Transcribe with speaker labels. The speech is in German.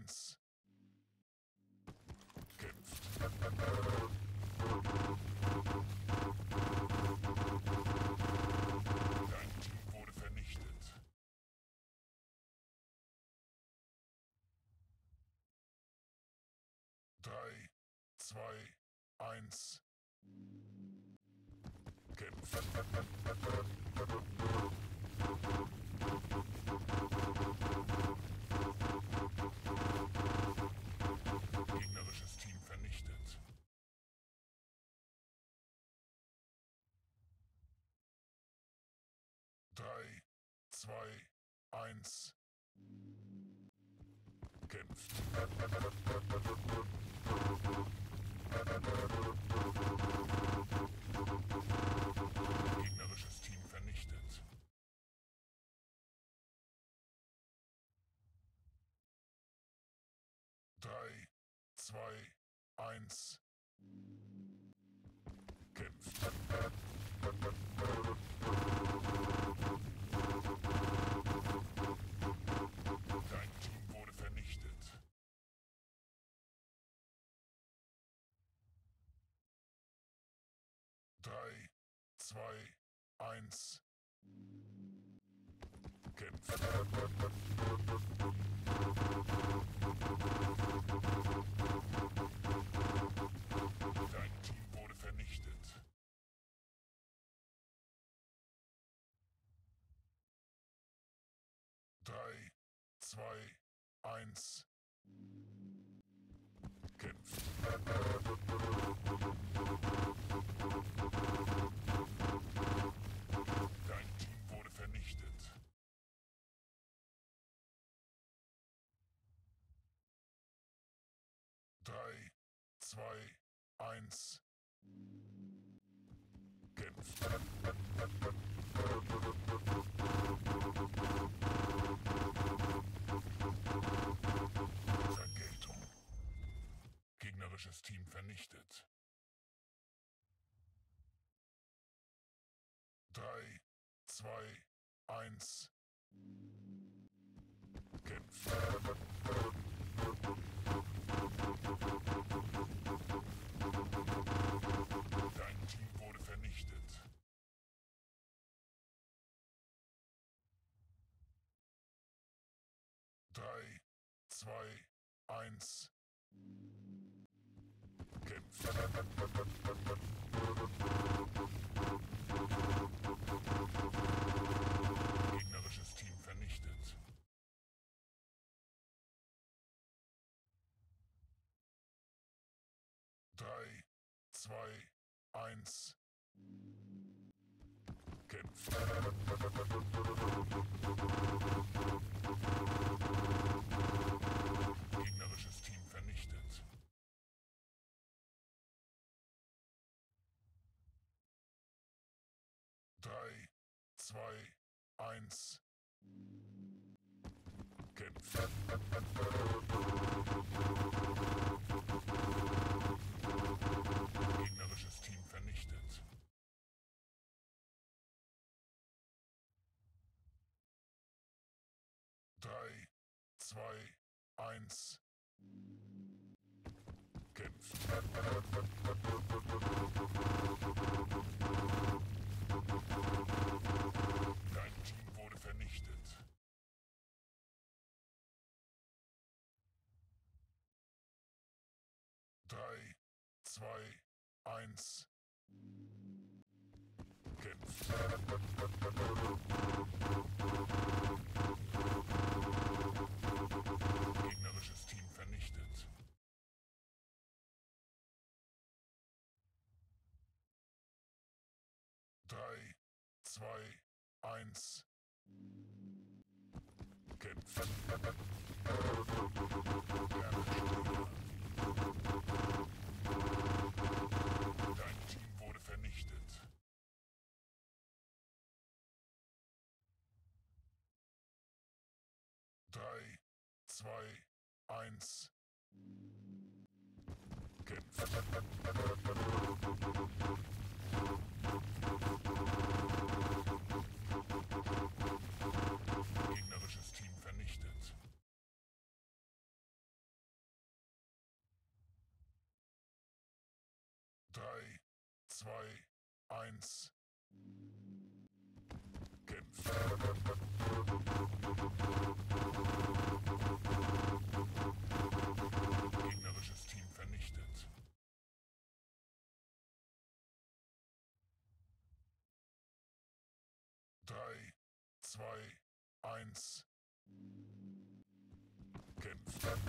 Speaker 1: 1. Kämpft. Dein Team wurde vernichtet. Drei, zwei, eins. Kämpfen. 2, 1. Kämpft. Gegnerisches Team vernichtet. Drei, zwei, eins. 2, 1. Kämpfen. Dein Team wurde vernichtet. Drei, zwei, eins. Kämpfen. 2, 1. Kämpft. Vergeltung. Gegnerisches Team vernichtet. 3, 2, 1. Kämpft. 2, 1. Kämpfen. Gegnerisches Team vernichtet. Drei, zwei, eins. Kämpfen. Zwei, eins. Kämpft. Gegnerisches Team vernichtet. Drei, zwei, eins. Kämpft. 3, 2, 1. Kämpft. Gegnerisches Team vernichtet. Drei, zwei, eins. Kämpfen. 2, 1. Gegnerisches Team vernichtet. Drei, zwei, eins. Kämpfe. 2, 1. Kämpft.